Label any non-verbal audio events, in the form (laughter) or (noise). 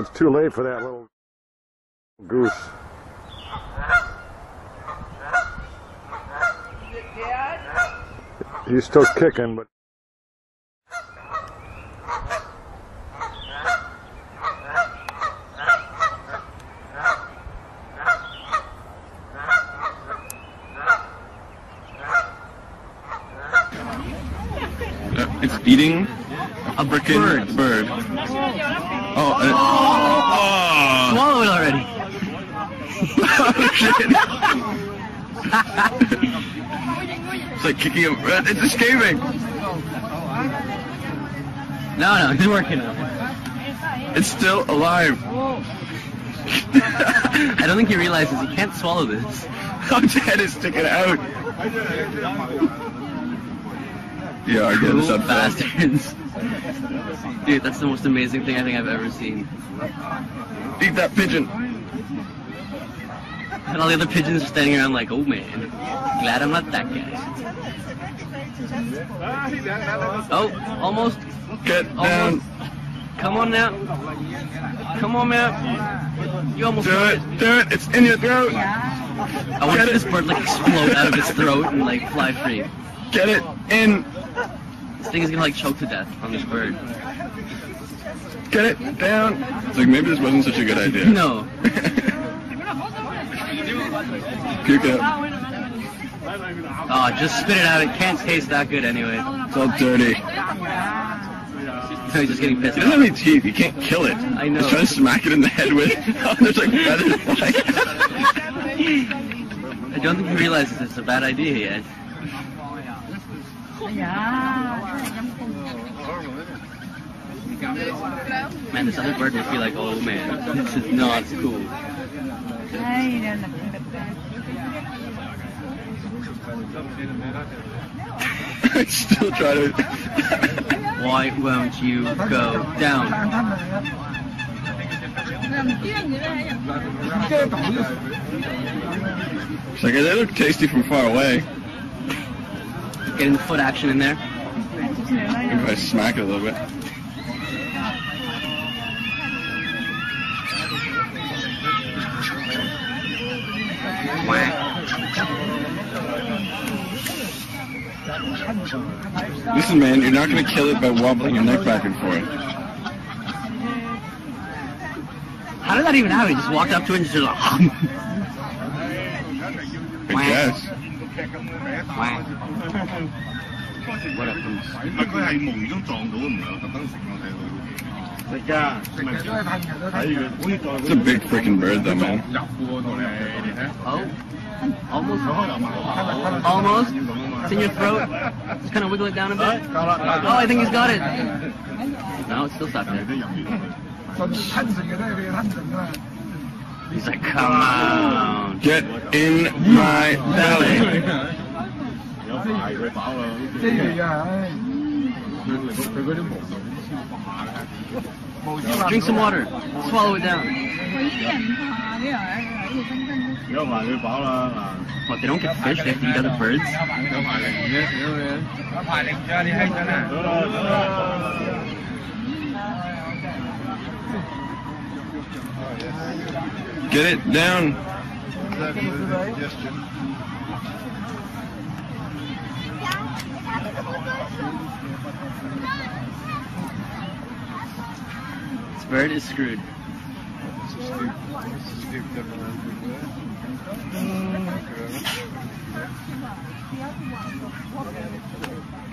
It's too late for that little goose. He's still kicking, but It's eating A bird. bird. Oh, uh, Swallow it already. (laughs) it's like kicking him. (laughs) It's escaping. No, no, it's working. It's still alive. (laughs) I don't think he realizes he can't swallow this. Its head is sticking out. Yeah, I get Cool bastards. Dude, that's the most amazing thing I think I've ever seen. Eat that pigeon. And all the other pigeons are standing around like, oh man, glad I'm not that guy. Oh, almost. Get Almost. down. Come on now. Come on now. You almost Do got it. Do it. It's in your throat. I want this bird like explode out of its throat and like fly free. Get it in. This thing is gonna like choke to death on this bird. Get it down. It's like maybe this wasn't such a good idea. No. (laughs) Puke it up. Oh, just spit it out. It can't taste that good anyway. It's all dirty. So (laughs) he's just getting pissed It doesn't off. have any teeth. You can't kill it. I know. Just trying to smack it in the head with. (laughs) There's like feathers flying. I don't think he realizes it's a bad idea yet. Man, this other bird must be like, oh man, this is not cool. I (laughs) still try to. (laughs) Why won't you go down? It's like they look tasty from far away. Getting the foot action in there. If I smack it a little bit. Listen, man, you're not going to kill it by wobbling your neck back and forth. How did that even happen? He just walked up to it and just like, I guess. It's a big freaking bird, though, man. Oh. Almost. Almost. It's in your throat. (laughs) Just kind of wiggle it down a bit. Oh, I think he's got it. No, it's still stuck there. He's like, come on. Get in my belly. Drink some water. Swallow it down. 有排佢饱啦 What, they don't get fish, they have to eat other birds? 嗱，有排零啫，屌你！有排零啫，你系真系。得啦得啦。 Get it down. This bird is screwed. Thank you.